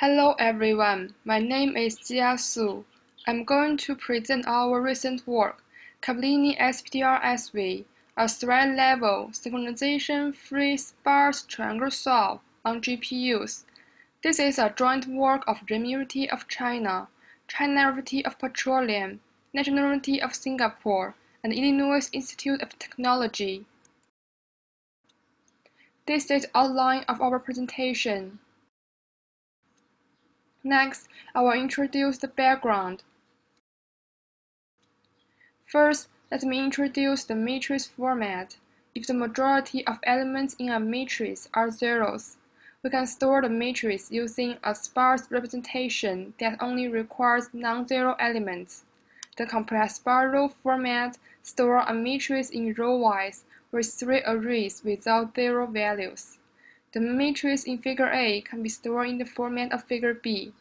Hello everyone, my name is Jia Su. I'm going to present our recent work, Capellini SPTR-SV, a thread-level synchronization-free sparse triangle solve on GPUs. This is a joint work of University of China, China University of Petroleum, National University of Singapore, and Illinois Institute of Technology. This is outline of our presentation. Next, I will introduce the background. First, let me introduce the matrix format. If the majority of elements in a matrix are zeros, we can store the matrix using a sparse representation that only requires non-zero elements. The compressed sparse row format stores a matrix in row-wise with three arrays without zero values. The matrix in Figure A can be stored in the format of Figure B.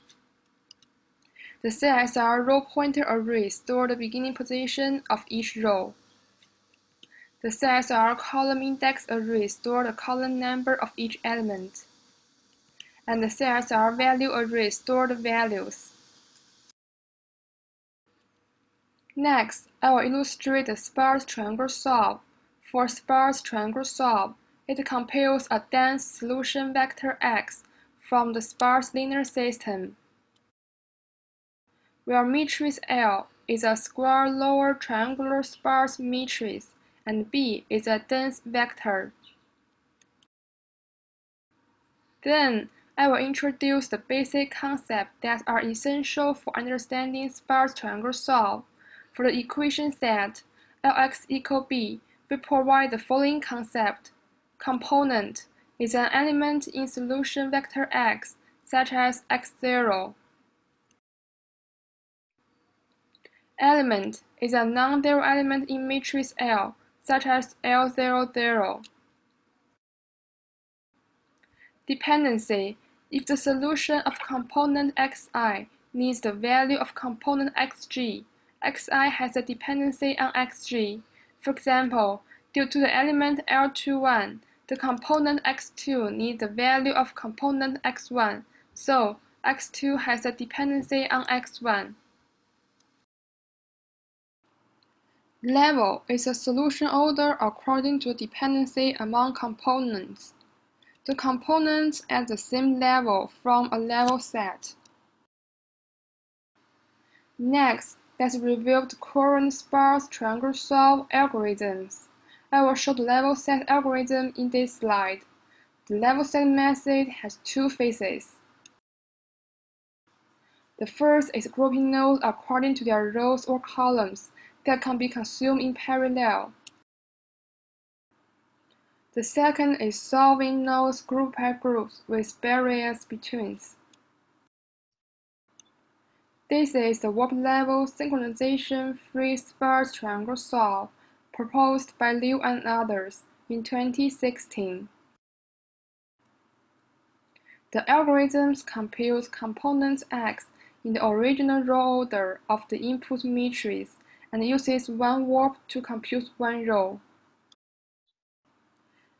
The CSR row pointer array stores the beginning position of each row. The CSR column index array stores the column number of each element. And the CSR value array stores the values. Next, I will illustrate the sparse triangle solve. For sparse triangle solve, it compiles a dense solution vector X from the sparse linear system, where matrix L is a square lower triangular sparse matrix and B is a dense vector. Then, I will introduce the basic concepts that are essential for understanding sparse triangle solve. For the equation set Lx equal b, we provide the following concept. Component is an element in solution vector x, such as x0. Element is a non-zero element in matrix L, such as L00. Dependency if the solution of component xi needs the value of component xg, xi has a dependency on xg. For example, due to the element L21, the component x2 needs the value of component x1, so x2 has a dependency on x1. Level is a solution order according to dependency among components. The components at the same level from a level set. Next, Let's review the current sparse triangle solve algorithms. I will show the level set algorithm in this slide. The level set method has two phases. The first is grouping nodes according to their rows or columns that can be consumed in parallel. The second is solving nodes group by group with barriers between. This is the warp-level synchronization-free sparse triangle solve proposed by Liu and others in 2016. The algorithm computes components X in the original row order of the input matrix and uses one warp to compute one row.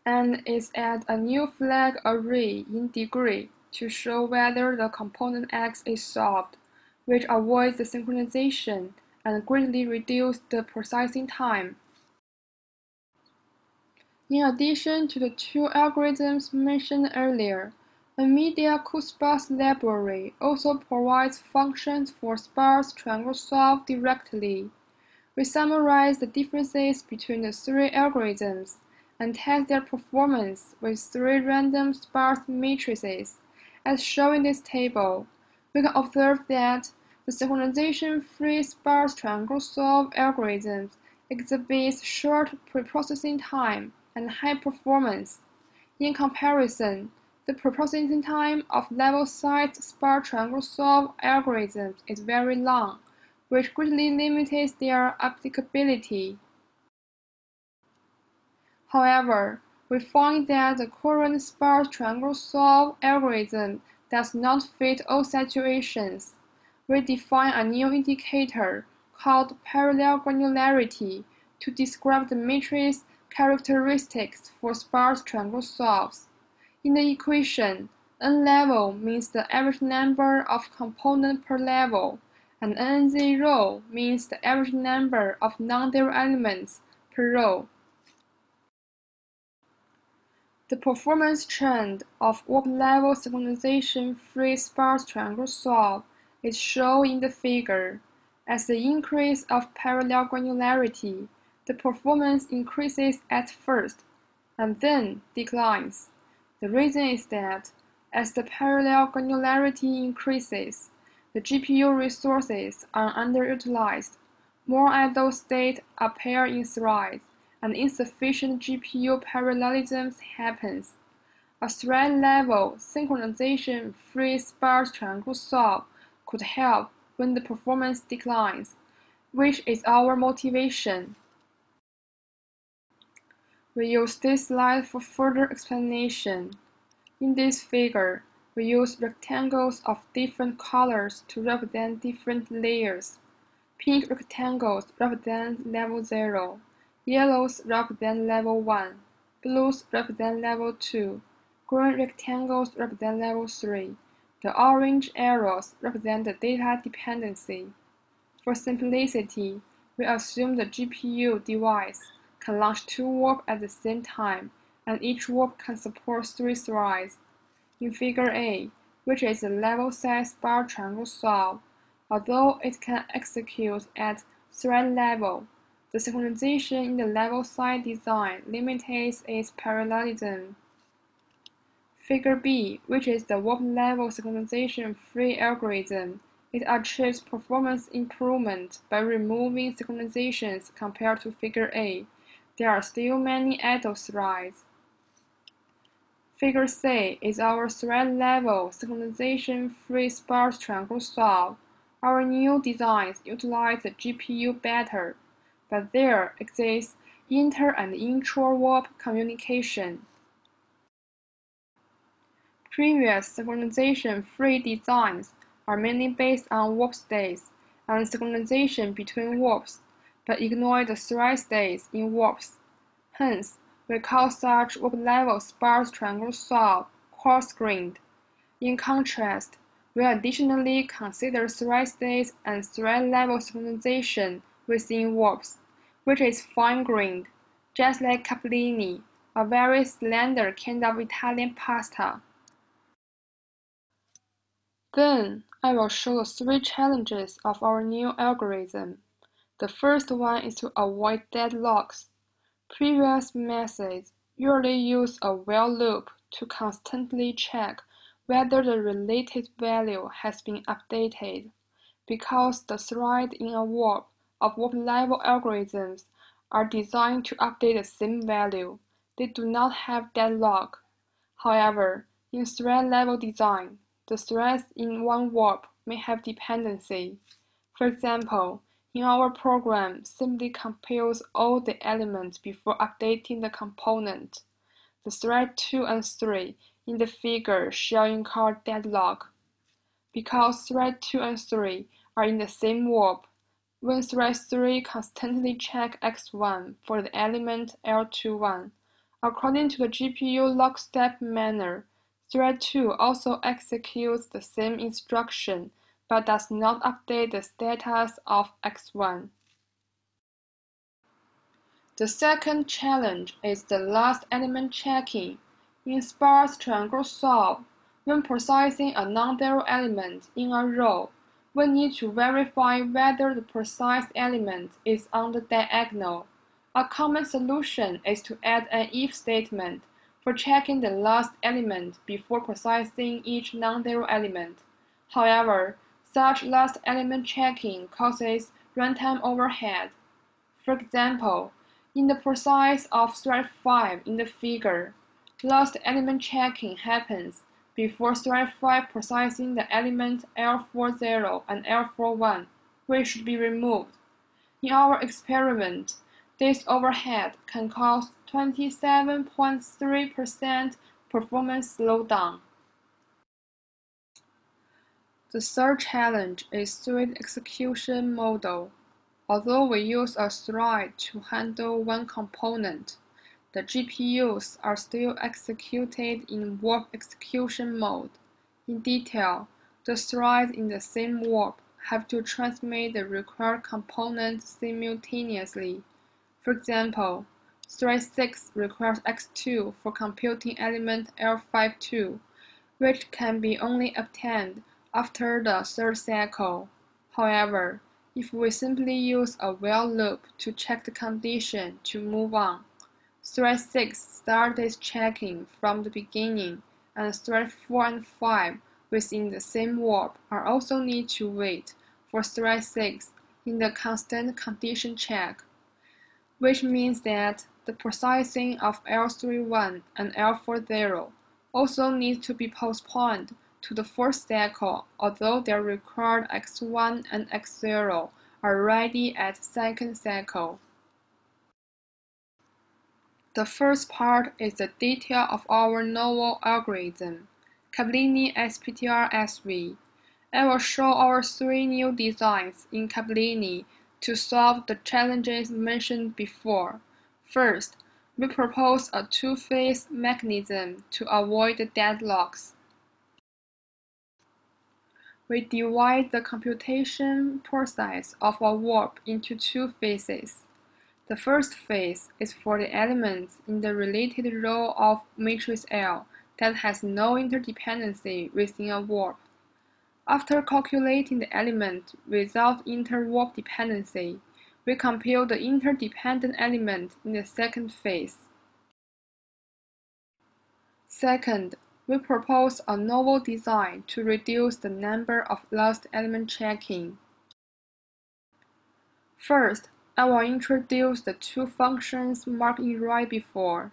And is add a new flag array in degree to show whether the component X is solved which avoids the synchronization and greatly reduces the processing time. In addition to the two algorithms mentioned earlier, NVIDIA cuSparse library also provides functions for sparse triangle solve directly. We summarize the differences between the three algorithms and test their performance with three random sparse matrices, as shown in this table we can observe that the synchronization-free sparse triangle solve algorithms exhibits short preprocessing time and high performance. In comparison, the processing time of level-set sparse triangle solve algorithms is very long, which greatly limits their applicability. However, we find that the current sparse triangle solve algorithm does not fit all situations. We define a new indicator called parallel granularity to describe the matrix characteristics for sparse triangle solves. In the equation, N-level means the average number of components per level, and N0 means the average number of non-zero elements per row. The performance trend of warp-level synchronization-free sparse triangle solve is shown in the figure. As the increase of parallel granularity, the performance increases at first, and then declines. The reason is that, as the parallel granularity increases, the GPU resources are underutilized, more idle states appear in threads, and insufficient GPU parallelism happens. A thread-level synchronization-free sparse triangle solve could help when the performance declines, which is our motivation. We use this slide for further explanation. In this figure, we use rectangles of different colors to represent different layers. Pink rectangles represent level 0, Yellows represent level 1, blues represent level 2, green rectangles represent level 3. The orange arrows represent the data dependency. For simplicity, we assume the GPU device can launch two warp at the same time, and each warp can support three threads. In Figure A, which is a level-set bar triangle solve, although it can execute at thread level, the synchronization in the level-set design limits its parallelism. Figure B, which is the warp-level synchronization-free algorithm, it achieves performance improvement by removing synchronizations compared to Figure A. There are still many idle threads. Figure C is our thread-level synchronization-free sparse triangle solve. Our new designs utilize the GPU better but there exists inter and intra-warp communication. Previous synchronization-free designs are mainly based on warp states and synchronization between warps, but ignore the thread states in warps. Hence, we call such warp-level sparse triangle solve coarse-grained. In contrast, we additionally consider thread states and thread-level synchronization within warps, which is fine-grained, just like capellini, a very slender kind of Italian pasta. Then, I will show the three challenges of our new algorithm. The first one is to avoid deadlocks. Previous methods usually use a while loop to constantly check whether the related value has been updated, because the thread in a warp of warp-level algorithms are designed to update the same value. They do not have deadlock. However, in thread-level design, the threads in one warp may have dependency. For example, in our program simply compiles all the elements before updating the component. The thread 2 and 3 in the figure shall incur deadlock. Because thread 2 and 3 are in the same warp, when thread 3 constantly check X1 for the element L21, according to the GPU lockstep manner, thread 2 also executes the same instruction but does not update the status of X1. The second challenge is the last element checking. In sparse triangle solve, when processing a non-zero element in a row, we need to verify whether the precise element is on the diagonal. A common solution is to add an if statement for checking the last element before processing each non-zero element. However, such last element checking causes runtime overhead. For example, in the process of thread 5 in the figure, last element checking happens before thread 5 processing the element L40 and L41, which should be removed. In our experiment, this overhead can cause 27.3% performance slowdown. The third challenge is thread execution model. Although we use a thread to handle one component, the GPUs are still executed in warp execution mode. In detail, the threads in the same warp have to transmit the required components simultaneously. For example, thread 6 requires X2 for computing element L52, which can be only obtained after the third cycle. However, if we simply use a while loop to check the condition to move on, thread 6 starts checking from the beginning, and thread 4 and 5 within the same warp are also need to wait for thread 6 in the constant condition check, which means that the processing of L31 and L40 also needs to be postponed to the fourth cycle although their required X1 and X0 are ready at second cycle. The first part is the detail of our novel algorithm. Capellini SPTR-SV. I will show our three new designs in Capellini to solve the challenges mentioned before. First, we propose a two-phase mechanism to avoid deadlocks. We divide the computation process of a warp into two phases. The first phase is for the elements in the related row of matrix L that has no interdependency within a warp. After calculating the element without inter-warp dependency, we compute the interdependent element in the second phase. Second, we propose a novel design to reduce the number of lost element checking. First, I will introduce the two functions marked in red before.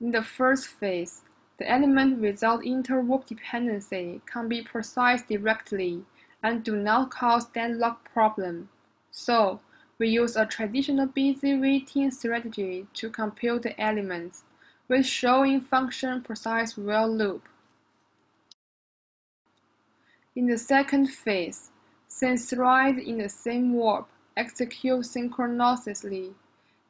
In the first phase, the element without inter-warp dependency can be processed directly and do not cause deadlock problem. So, we use a traditional busy waiting strategy to compute the elements, with showing function precise while loop. In the second phase, since threads in the same warp execute synchronously,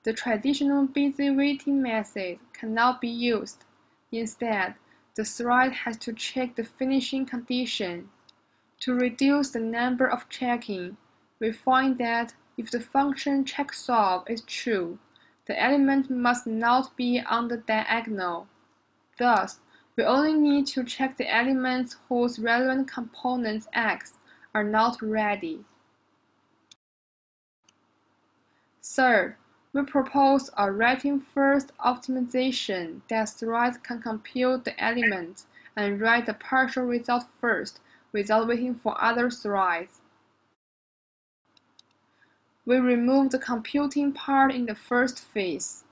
the traditional busy waiting method cannot be used Instead, the thread has to check the finishing condition. To reduce the number of checking, we find that if the function checkSolve is true, the element must not be on the diagonal. Thus, we only need to check the elements whose relevant components x are not ready. Third, we propose a writing-first optimization that threads can compute the element and write the partial result first without waiting for other threads. We remove the computing part in the first phase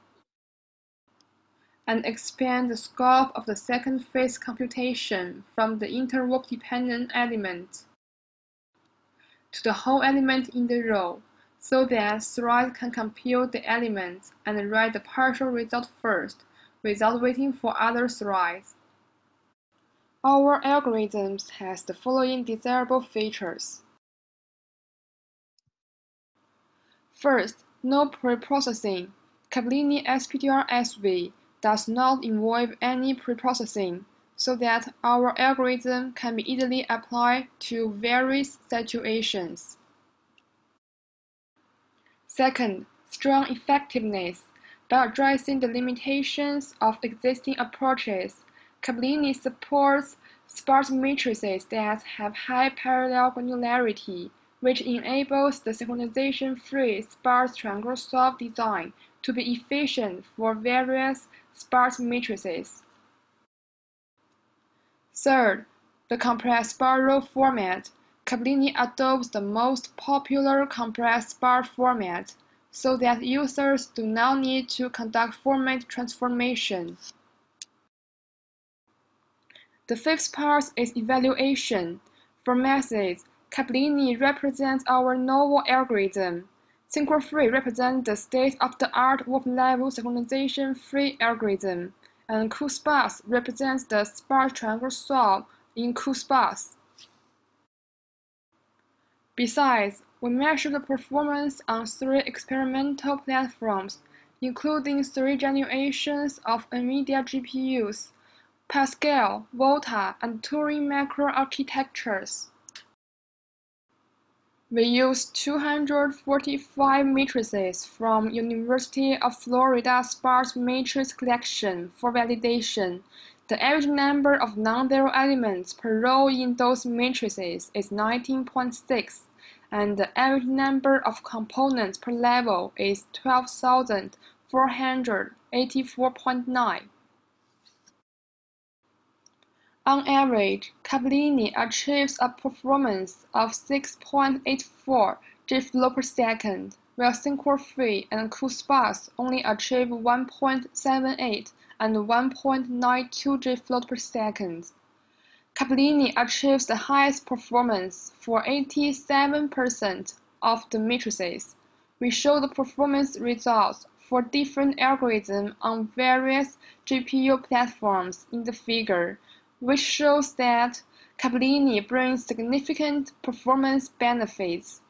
and expand the scope of the second phase computation from the interwarp-dependent element to the whole element in the row so that threads can compute the elements and write the partial result first, without waiting for other threads. Our algorithms has the following desirable features. First, no preprocessing. Capellini SPTR-SV does not involve any preprocessing, so that our algorithm can be easily applied to various situations. Second, strong effectiveness. By addressing the limitations of existing approaches, Capellini supports sparse matrices that have high parallel granularity, which enables the synchronization-free sparse triangle solve design to be efficient for various sparse matrices. Third, the compressed row format Capellini adopts the most popular compressed bar format, so that users do not need to conduct format transformation. The fifth part is evaluation. For methods, Capellini represents our novel algorithm. Synchro-free represents the state-of-the-art warp-level synchronization-free algorithm, and cuSparse represents the sparse triangle solve in cuSparse. Besides, we measure the performance on three experimental platforms, including three generations of NVIDIA GPUs, Pascal, Volta, and Turing macro architectures. We used 245 matrices from University of Florida sparse matrix collection for validation. The average number of non-zero elements per row in those matrices is 19.6, and the average number of components per level is 12,484.9. On average, Capellini achieves a performance of 6.84 gflops per second, while Synchro and cuSPARSE only achieve 1.78 and 1.92 gflops per second. Capellini achieves the highest performance for 87% of the matrices. We show the performance results for different algorithms on various GPU platforms in the figure which shows that Capellini brings significant performance benefits.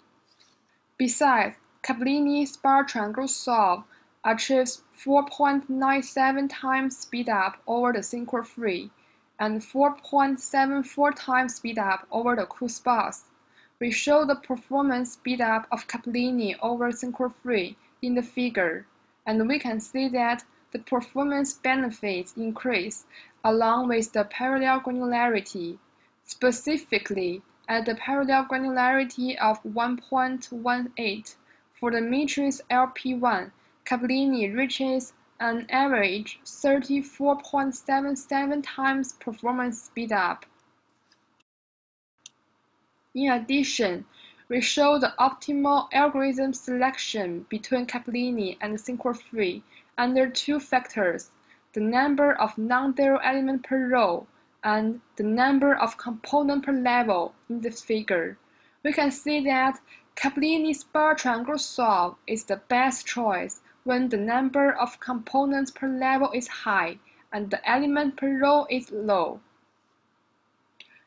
Besides, Capellini bar triangle solve achieves 4.97 times speedup over the Synchro free and 4.74 times speedup over the cuSPARSE. We show the performance speedup of Capellini over Synchro free in the figure, and we can see that the performance benefits increase along with the parallel granularity, specifically at the parallel granularity of 1.18 for the matrix LP1, Capellini reaches an average 34.77 times performance speedup. In addition, we show the optimal algorithm selection between Capellini and Synchro free under two factors the number of non-zero elements per row, and the number of components per level in this figure, we can see that Capellini sparse triangle solve is the best choice when the number of components per level is high and the element per row is low.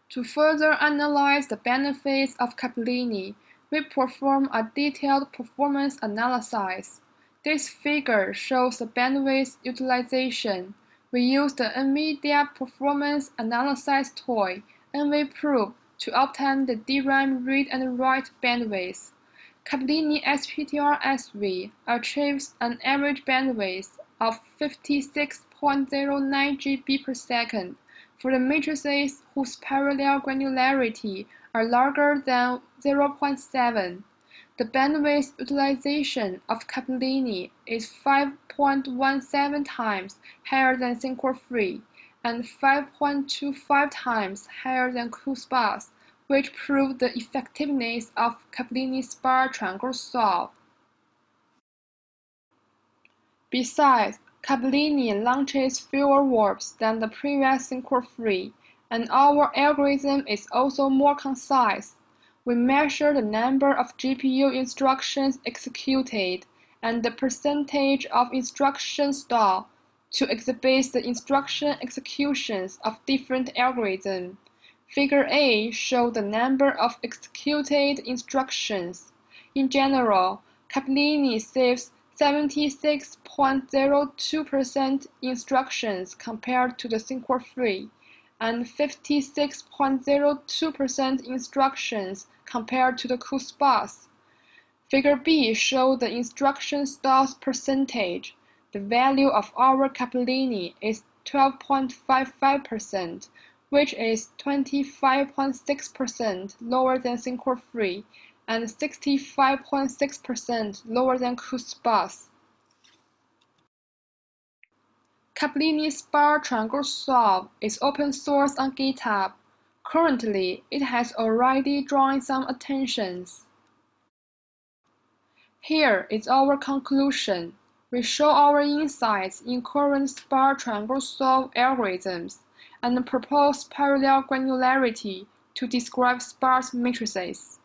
To further analyze the benefits of Capellini, we perform a detailed performance analysis. This figure shows the bandwidth utilization. We use the NVIDIA Performance Analysis tool nvprof to obtain the DRAM read and write bandwidth. Capellini SPTR-SV achieves an average bandwidth of 56.09 GB per second for the matrices whose parallel granularity are larger than 0.7. The bandwidth utilization of Capellini is 5.17 times higher than Synchro free and 5.25 times higher than cuSPARSE, which prove the effectiveness of Capellini sparse triangle solve. Besides, Capellini launches fewer warps than the previous Synchro free, and our algorithm is also more concise. We measure the number of GPU instructions executed and the percentage of instruction stall to exhibit the instruction executions of different algorithms. Figure A shows the number of executed instructions. In general, Capellini saves 76.02% instructions compared to the Synchro free and 56.02% instructions compared to the cuSPARSE. Figure B shows the instruction stalls percentage. The value of our Capellini is 12.55%, which is 25.6% lower than Synchro free and 65.6% lower than cuSPARS. Capellini sparse triangle solve is open source on GitHub. Currently, it has already drawn some attentions. Here is our conclusion. We show our insights in current sparse triangle solve algorithms and propose parallel granularity to describe sparse matrices.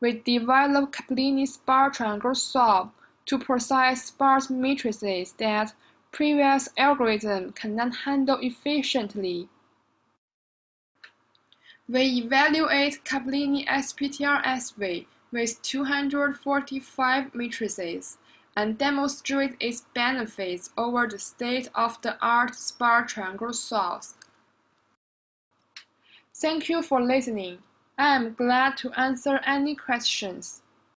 We develop Capellini sparse triangle solve to process sparse matrices that previous algorithms cannot handle efficiently. We evaluate Capellini SPTR-SV with 245 matrices and demonstrate its benefits over the state-of-the-art sparse triangle solves. Thank you for listening. I am glad to answer any questions.